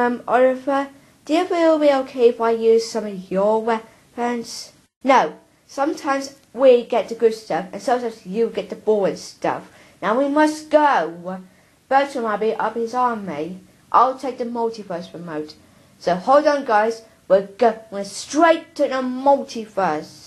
Um, Oliver, do you feel will be okay if I use some of your weapons? No. Sometimes we get the good stuff, and sometimes you get the boring stuff. Now we must go. Bertram will be up his army. I'll take the multiverse remote. So hold on, guys. We're going straight to the multiverse.